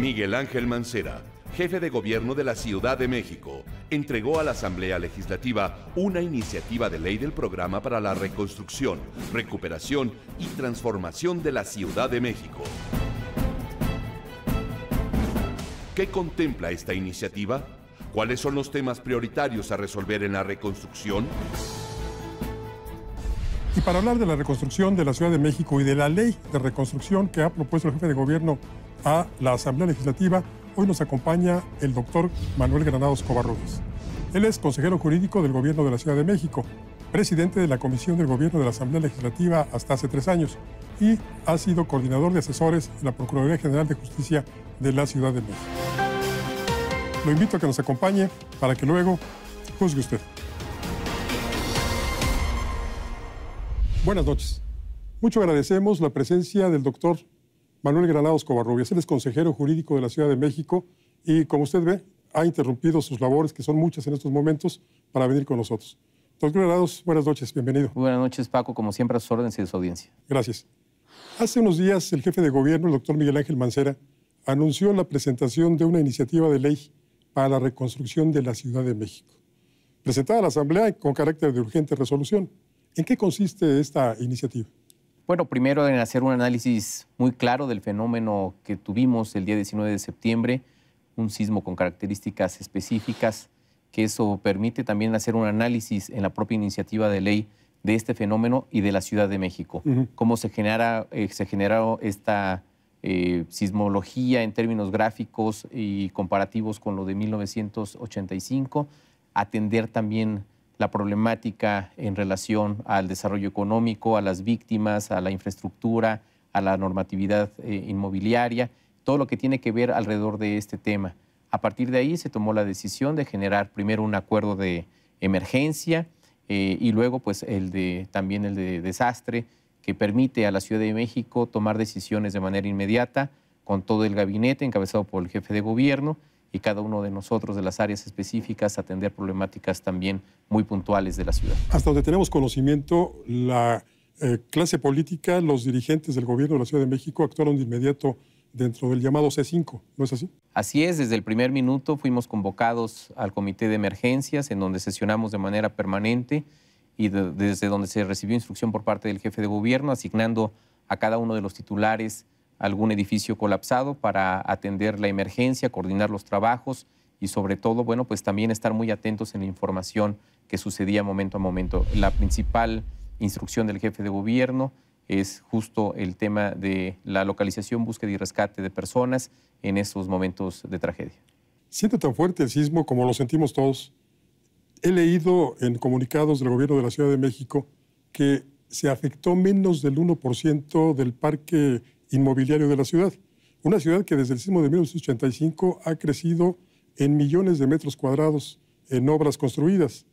Miguel Ángel Mancera, jefe de gobierno de la Ciudad de México, entregó a la Asamblea Legislativa una iniciativa de ley del programa para la reconstrucción, recuperación y transformación de la Ciudad de México. ¿Qué contempla esta iniciativa? ¿Cuáles son los temas prioritarios a resolver en la reconstrucción? Y para hablar de la reconstrucción de la Ciudad de México y de la ley de reconstrucción que ha propuesto el jefe de gobierno a la Asamblea Legislativa, hoy nos acompaña el doctor Manuel Granados Covarrubias. Él es consejero jurídico del gobierno de la Ciudad de México, presidente de la Comisión del Gobierno de la Asamblea Legislativa hasta hace tres años y ha sido coordinador de asesores en la Procuraduría General de Justicia de la Ciudad de México. Lo invito a que nos acompañe para que luego juzgue usted. Buenas noches. Mucho agradecemos la presencia del doctor Manuel Granados Covarrubias. Él es consejero jurídico de la Ciudad de México y, como usted ve, ha interrumpido sus labores, que son muchas en estos momentos, para venir con nosotros. Doctor Granados, buenas noches, bienvenido. buenas noches, Paco, como siempre a sus órdenes y de su audiencia. Gracias. Hace unos días, el jefe de gobierno, el doctor Miguel Ángel Mancera, anunció la presentación de una iniciativa de ley para la reconstrucción de la Ciudad de México, presentada a la Asamblea con carácter de urgente resolución. ¿En qué consiste esta iniciativa? Bueno, primero en hacer un análisis muy claro del fenómeno que tuvimos el día 19 de septiembre, un sismo con características específicas, que eso permite también hacer un análisis en la propia iniciativa de ley de este fenómeno y de la Ciudad de México. Cómo se, genera, eh, se generó esta eh, sismología en términos gráficos y comparativos con lo de 1985, atender también la problemática en relación al desarrollo económico, a las víctimas, a la infraestructura, a la normatividad eh, inmobiliaria, todo lo que tiene que ver alrededor de este tema. A partir de ahí se tomó la decisión de generar primero un acuerdo de emergencia eh, y luego pues el de, también el de desastre que permite a la Ciudad de México tomar decisiones de manera inmediata con todo el gabinete encabezado por el jefe de gobierno y cada uno de nosotros de las áreas específicas atender problemáticas también muy puntuales de la ciudad. Hasta donde tenemos conocimiento, la eh, clase política, los dirigentes del gobierno de la Ciudad de México actuaron de inmediato dentro del llamado C5, ¿no es así? Así es, desde el primer minuto fuimos convocados al comité de emergencias en donde sesionamos de manera permanente y desde donde se recibió instrucción por parte del jefe de gobierno asignando a cada uno de los titulares algún edificio colapsado para atender la emergencia, coordinar los trabajos y sobre todo, bueno, pues también estar muy atentos en la información que sucedía momento a momento. La principal instrucción del jefe de gobierno es justo el tema de la localización, búsqueda y rescate de personas en esos momentos de tragedia. Siente tan fuerte el sismo como lo sentimos todos. He leído en comunicados del gobierno de la Ciudad de México que se afectó menos del 1% del parque inmobiliario de la ciudad. Una ciudad que desde el sismo de 1985 ha crecido en millones de metros cuadrados en obras construidas.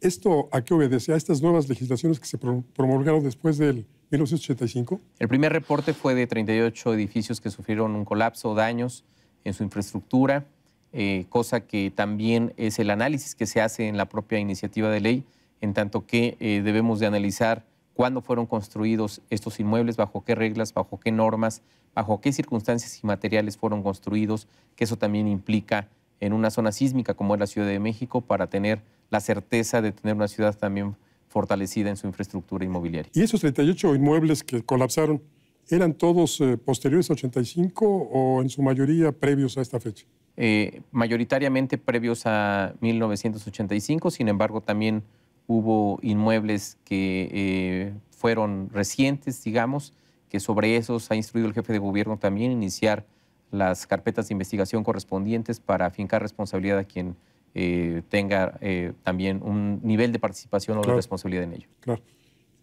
¿Esto a qué obedece? ¿A estas nuevas legislaciones que se promulgaron después del 1985? El primer reporte fue de 38 edificios que sufrieron un colapso o daños en su infraestructura, eh, cosa que también es el análisis que se hace en la propia iniciativa de ley, en tanto que eh, debemos de analizar cuándo fueron construidos estos inmuebles, bajo qué reglas, bajo qué normas, bajo qué circunstancias y materiales fueron construidos, que eso también implica en una zona sísmica como es la Ciudad de México para tener la certeza de tener una ciudad también fortalecida en su infraestructura inmobiliaria. ¿Y esos 38 inmuebles que colapsaron eran todos eh, posteriores a 85 o en su mayoría previos a esta fecha? Eh, mayoritariamente previos a 1985, sin embargo también hubo inmuebles que eh, fueron recientes, digamos, que sobre esos ha instruido el jefe de gobierno también iniciar las carpetas de investigación correspondientes para afincar responsabilidad a quien eh, tenga eh, también un nivel de participación o de responsabilidad en ello. Claro.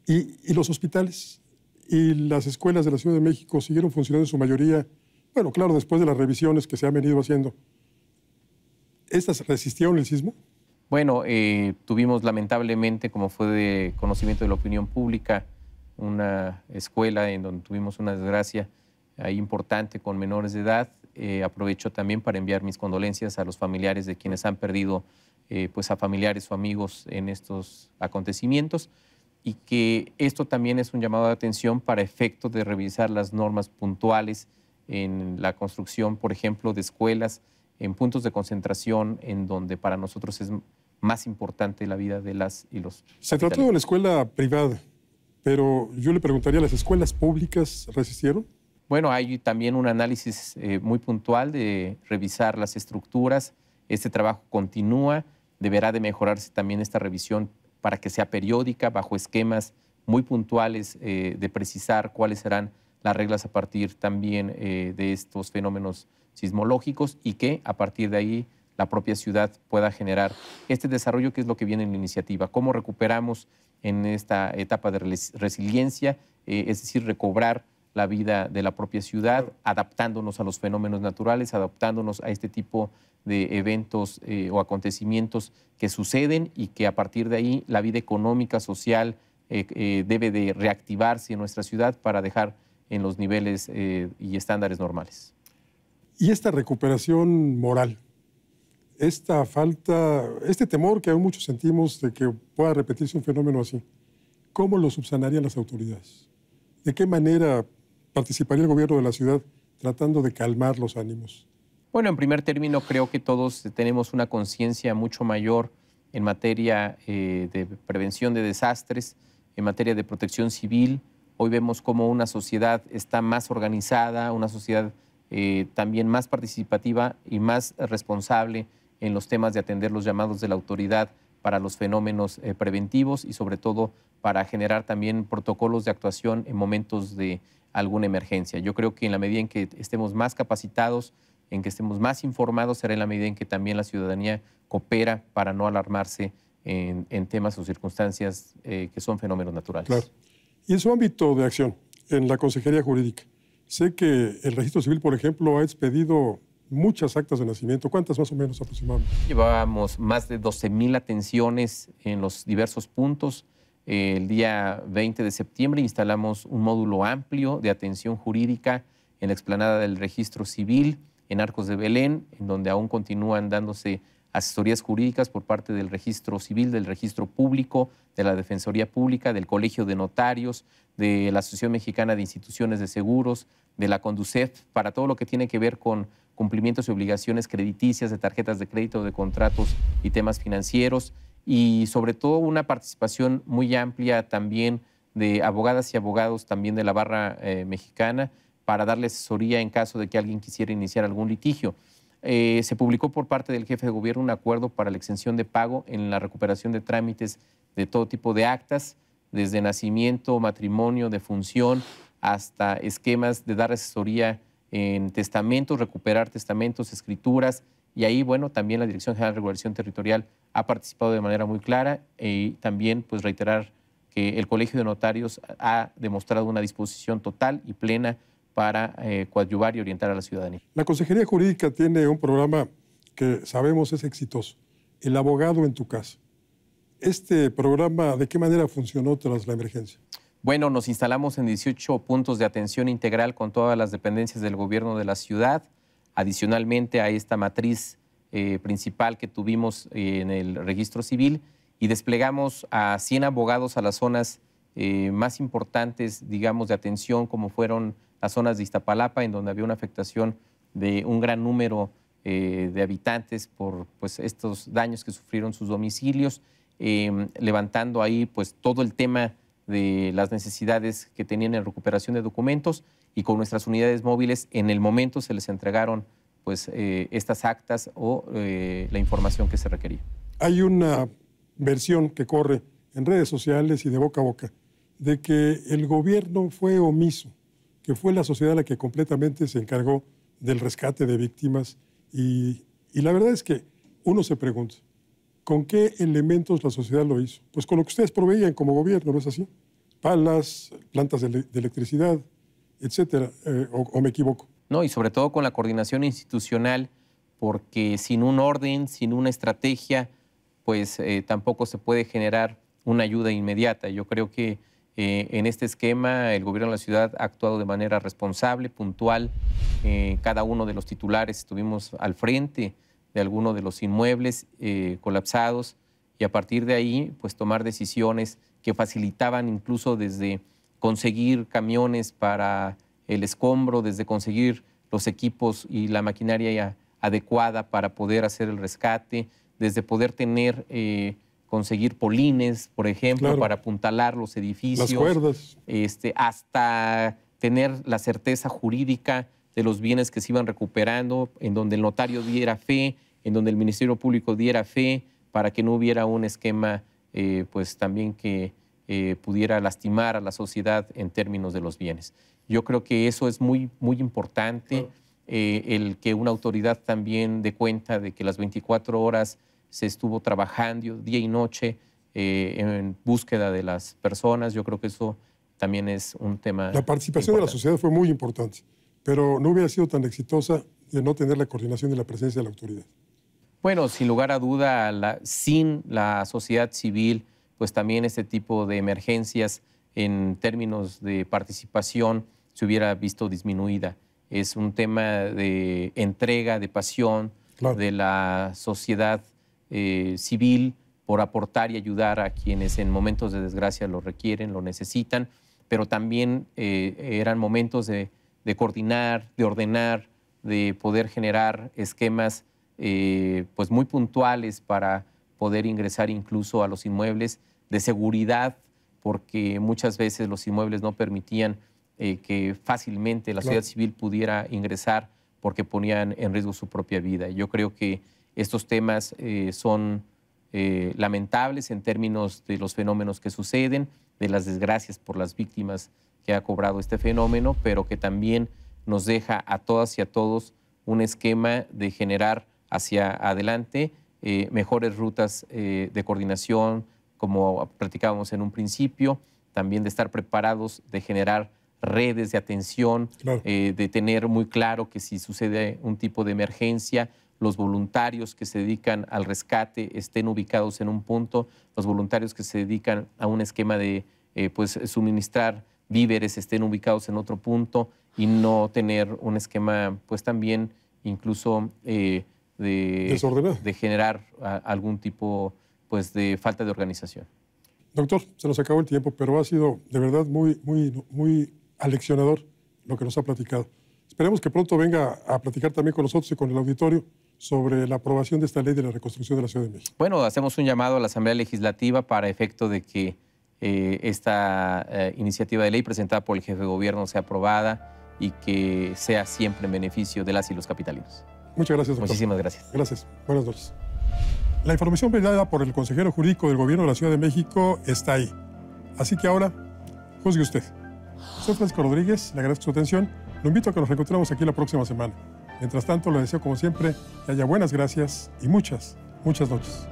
¿Y, ¿Y, los hospitales y las escuelas de la Ciudad de México siguieron funcionando en su mayoría? Bueno, claro, después de las revisiones que se han venido haciendo. ¿Estas resistieron el sismo? Bueno, eh, tuvimos lamentablemente, como fue de conocimiento de la opinión pública, una escuela en donde tuvimos una desgracia ahí importante con menores de edad. Eh, aprovecho también para enviar mis condolencias a los familiares de quienes han perdido eh, pues a familiares o amigos en estos acontecimientos y que esto también es un llamado de atención para efecto de revisar las normas puntuales en la construcción, por ejemplo, de escuelas, en puntos de concentración, en donde para nosotros es más importante la vida de las y los. Se trató de una escuela privada, pero yo le preguntaría, ¿las escuelas públicas resistieron? Bueno, hay también un análisis eh, muy puntual de revisar las estructuras. Este trabajo continúa, deberá de mejorarse también esta revisión para que sea periódica, bajo esquemas muy puntuales eh, de precisar cuáles serán las reglas a partir también eh, de estos fenómenos sismológicos y que a partir de ahí la propia ciudad pueda generar este desarrollo que es lo que viene en la iniciativa. ¿Cómo recuperamos en esta etapa de resiliencia, eh, es decir, recobrar la vida de la propia ciudad, adaptándonos a los fenómenos naturales, adaptándonos a este tipo de eventos eh, o acontecimientos que suceden y que a partir de ahí la vida económica, social, debe de reactivarse en nuestra ciudad para dejar en los niveles eh, y estándares normales. Y esta recuperación moral, esta falta, este temor que aún muchos sentimos de que pueda repetirse un fenómeno así, ¿cómo lo subsanarían las autoridades? ¿De qué manera participaría el gobierno de la ciudad tratando de calmar los ánimos? Bueno, en primer término, creo que todos tenemos una conciencia mucho mayor en materia eh, de prevención de desastres, en materia de protección civil, Hoy vemos cómo una sociedad está más organizada, una sociedad eh, también más participativa y más responsable en los temas de atender los llamados de la autoridad para los fenómenos eh, preventivos y sobre todo para generar también protocolos de actuación en momentos de alguna emergencia. Yo creo que en la medida en que estemos más capacitados, en que estemos más informados, será en la medida en que también la ciudadanía coopera para no alarmarse en, temas o circunstancias eh, que son fenómenos naturales. Claro. Y en su ámbito de acción, en la Consejería Jurídica, sé que el registro civil, por ejemplo, ha expedido muchas actas de nacimiento. ¿Cuántas más o menos aproximadamente? Llevábamos más de 12.000 atenciones en los diversos puntos. El día 20 de septiembre instalamos un módulo amplio de atención jurídica en la explanada del registro civil en Arcos de Belén, en donde aún continúan dándose asesorías jurídicas por parte del registro civil, del registro público, de la Defensoría Pública, del Colegio de Notarios, de la Asociación Mexicana de Instituciones de Seguros, de la Conducef, para todo lo que tiene que ver con cumplimientos y obligaciones crediticias de tarjetas de crédito, de contratos y temas financieros, y sobre todo una participación muy amplia también de abogadas y abogados también de la barra eh, mexicana para darle asesoría en caso de que alguien quisiera iniciar algún litigio. Eh, se publicó por parte del jefe de gobierno un acuerdo para la exención de pago en la recuperación de trámites de todo tipo de actas, desde nacimiento, matrimonio, defunción, hasta esquemas de dar asesoría en testamentos, recuperar testamentos, escrituras. Y ahí, bueno, también la Dirección General de Regulación Territorial ha participado de manera muy clara y también, pues, reiterar que el Colegio de Notarios ha demostrado una disposición total y plena para eh, coadyuvar y orientar a la ciudadanía. La Consejería Jurídica tiene un programa que sabemos es exitoso, El abogado en tu casa. ¿Este programa de qué manera funcionó tras la emergencia? Bueno, nos instalamos en 18 puntos de atención integral con todas las dependencias del gobierno de la ciudad. Adicionalmente a esta matriz eh, principal que tuvimos eh, en el registro civil y desplegamos a 100 abogados a las zonas más importantes, digamos, de atención, como fueron las zonas de Iztapalapa, en donde había una afectación de un gran número eh, de habitantes por pues, estos daños que sufrieron sus domicilios, em, levantando ahí pues, todo el tema de las necesidades que tenían en recuperación de documentos y con nuestras unidades móviles en el momento se les entregaron pues, eh, estas actas o eh, la información que se requería. Hay una versión que corre en redes sociales y de boca a boca de que el gobierno fue omiso que fue la sociedad la que completamente se encargó del rescate de víctimas y, la verdad es que uno se pregunta, ¿con qué elementos la sociedad lo hizo? Pues con lo que ustedes proveían como gobierno, ¿no es así? Palas, plantas de, electricidad, etcétera, eh, o, me equivoco? No, y sobre todo con la coordinación institucional, porque sin un orden, sin una estrategia, pues eh, tampoco se puede generar una ayuda inmediata. Yo creo que eh, en este esquema, el gobierno de la ciudad ha actuado de manera responsable, puntual. Eh, cada uno de los titulares estuvimos al frente de alguno de los inmuebles eh, colapsados y a partir de ahí, pues tomar decisiones que facilitaban incluso desde conseguir camiones para el escombro, desde conseguir los equipos y la maquinaria adecuada para poder hacer el rescate, desde poder tener, conseguir polines, por ejemplo, para apuntalar los edificios. Las cuerdas. Este, hasta tener la certeza jurídica de los bienes que se iban recuperando, en donde el notario diera fe, en donde el Ministerio Público diera fe, para que no hubiera un esquema, eh, pues también que eh, pudiera lastimar a la sociedad en términos de los bienes. Yo creo que eso es muy, muy importante, eh, el que una autoridad también dé cuenta de que las 24 horas se estuvo trabajando día y noche en búsqueda de las personas. Yo creo que eso también es un tema. La participación de la sociedad fue muy importante pero no hubiera sido tan exitosa de no tener la coordinación y la presencia de la autoridad. Bueno, sin lugar a duda, sin la sociedad civil, pues también este tipo de emergencias en términos de participación se hubiera visto disminuida. Es un tema de entrega, de pasión de la sociedad eh, civil por aportar y ayudar a quienes en momentos de desgracia lo requieren, lo necesitan, pero también eh, eran momentos de de coordinar, de ordenar, de poder generar esquemas eh, pues muy puntuales para poder ingresar incluso a los inmuebles, de seguridad, porque muchas veces los inmuebles no permitían eh, que fácilmente la sociedad civil pudiera ingresar porque ponían en riesgo su propia vida. Yo creo que estos temas eh, son lamentables en términos de los fenómenos que suceden, de las desgracias por las víctimas que ha cobrado este fenómeno, pero que también nos deja a todas y a todos un esquema de generar hacia adelante eh, mejores rutas eh, de coordinación, como platicábamos en un principio, también de estar preparados, de generar redes de atención, eh, de tener muy claro que si sucede un tipo de emergencia, los voluntarios que se dedican al rescate estén ubicados en un punto, los voluntarios que se dedican a un esquema de pues, suministrar víveres estén ubicados en otro punto y no tener un esquema, pues también incluso eh, de, de, generar algún tipo pues, de falta de organización. Doctor, se nos acabó el tiempo, pero ha sido de verdad muy, muy, muy aleccionador lo que nos ha platicado. Esperemos que pronto venga a platicar también con nosotros y con el auditorio sobre la aprobación de esta ley de la reconstrucción de la Ciudad de México. Bueno, hacemos un llamado a la Asamblea Legislativa para efecto de que eh, esta eh, iniciativa de ley presentada por el jefe de gobierno sea aprobada y que sea siempre en beneficio de las y los capitalinos. Muchas gracias, doctor. Muchísimas gracias. Gracias. Buenas noches. La información brindada por el consejero jurídico del gobierno de la Ciudad de México está ahí. Así que ahora, juzgue usted. Soy Francisco Rodríguez, le agradezco su atención. Lo invito a que nos reencontremos aquí la próxima semana. Mientras tanto, le deseo como siempre que haya buenas gracias y muchas, muchas noches.